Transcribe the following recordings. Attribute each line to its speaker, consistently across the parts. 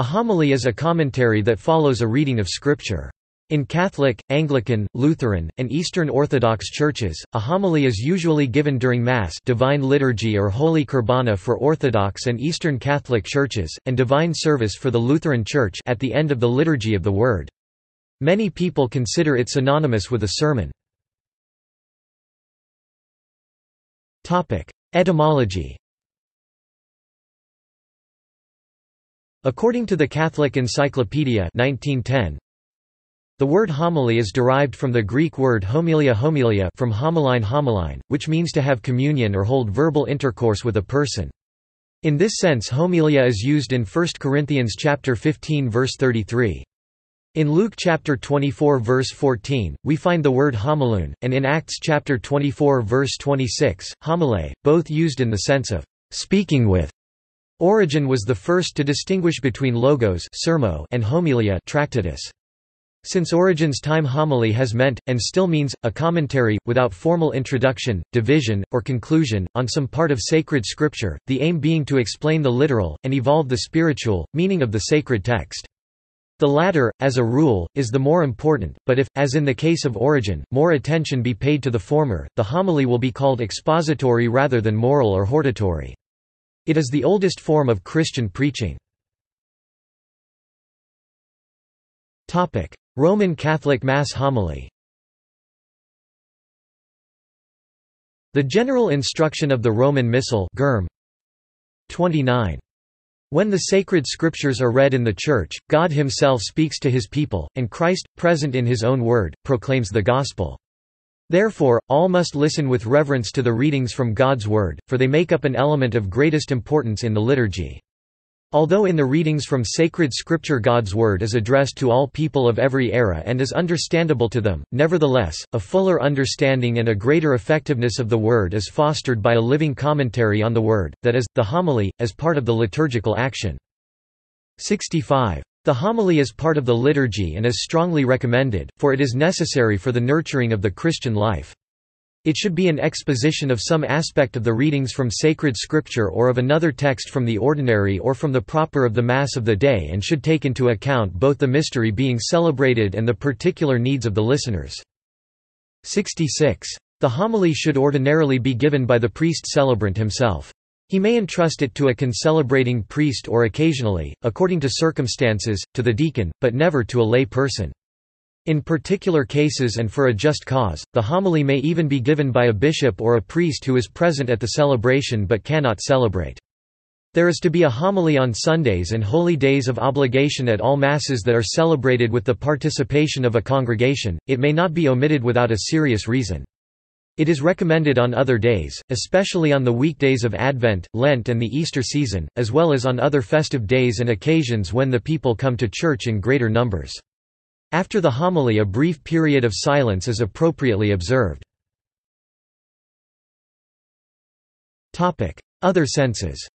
Speaker 1: A homily is a commentary that follows a reading of Scripture. In Catholic, Anglican, Lutheran, and Eastern Orthodox churches, a homily is usually given during Mass Divine Liturgy or Holy Qurbana for Orthodox and Eastern Catholic churches, and Divine Service for the Lutheran Church at the end of the Liturgy of the Word. Many people consider it synonymous with a sermon. Etymology According to the Catholic Encyclopedia 1910, the word homily is derived from the Greek word homilia homilia from homilein homilein, which means to have communion or hold verbal intercourse with a person. In this sense homilia is used in 1 Corinthians chapter 15 verse 33. In Luke chapter 24 verse 14, we find the word homilune, and in Acts chapter 24 verse 26, homile, both used in the sense of speaking with. Origen was the first to distinguish between logos and homilia tractatus. Since Origen's time homily has meant, and still means, a commentary, without formal introduction, division, or conclusion, on some part of sacred scripture, the aim being to explain the literal, and evolve the spiritual, meaning of the sacred text. The latter, as a rule, is the more important, but if, as in the case of Origen, more attention be paid to the former, the homily will be called expository rather than moral or hortatory. It is the oldest form of Christian preaching. Roman Catholic Mass homily The general instruction of the Roman Missal 29. When the sacred scriptures are read in the Church, God himself speaks to his people, and Christ, present in his own word, proclaims the Gospel. Therefore, all must listen with reverence to the readings from God's Word, for they make up an element of greatest importance in the liturgy. Although in the readings from sacred scripture God's Word is addressed to all people of every era and is understandable to them, nevertheless, a fuller understanding and a greater effectiveness of the Word is fostered by a living commentary on the Word, that is, the homily, as part of the liturgical action. 65. The homily is part of the liturgy and is strongly recommended, for it is necessary for the nurturing of the Christian life. It should be an exposition of some aspect of the readings from sacred scripture or of another text from the ordinary or from the proper of the Mass of the day and should take into account both the mystery being celebrated and the particular needs of the listeners. 66. The homily should ordinarily be given by the priest celebrant himself. He may entrust it to a concelebrating priest or occasionally, according to circumstances, to the deacon, but never to a lay person. In particular cases and for a just cause, the homily may even be given by a bishop or a priest who is present at the celebration but cannot celebrate. There is to be a homily on Sundays and holy days of obligation at all Masses that are celebrated with the participation of a congregation, it may not be omitted without a serious reason. It is recommended on other days, especially on the weekdays of Advent, Lent and the Easter season, as well as on other festive days and occasions when the people come to church in greater numbers. After the homily a brief period of silence is appropriately observed. Other senses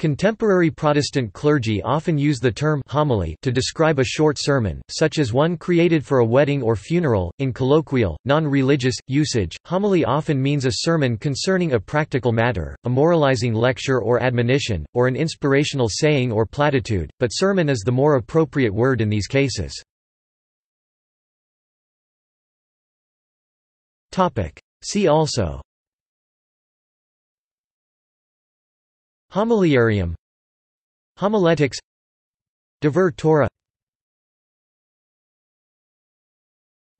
Speaker 1: Contemporary Protestant clergy often use the term homily to describe a short sermon, such as one created for a wedding or funeral. In colloquial, non-religious usage, homily often means a sermon concerning a practical matter, a moralizing lecture or admonition, or an inspirational saying or platitude, but sermon is the more appropriate word in these cases. See also Homiliarium. Homiletics. Dvar Torah.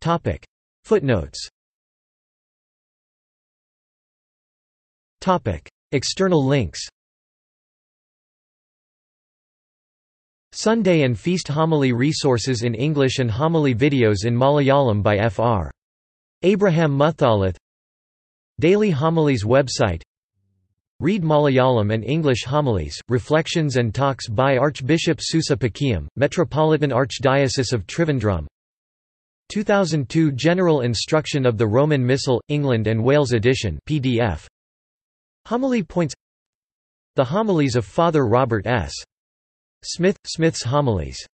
Speaker 1: Topic. Footnotes. Topic. External links. Sunday and Feast Homily resources in English and homily videos in Malayalam by Fr. Abraham Muthalath Daily Homilies website Read Malayalam and English homilies, reflections and talks by Archbishop Soosa Pakiam, Metropolitan Archdiocese of Trivandrum 2002 General Instruction of the Roman Missal, England and Wales edition PDF. Homily points The Homilies of Father Robert S. Smith, Smith's Homilies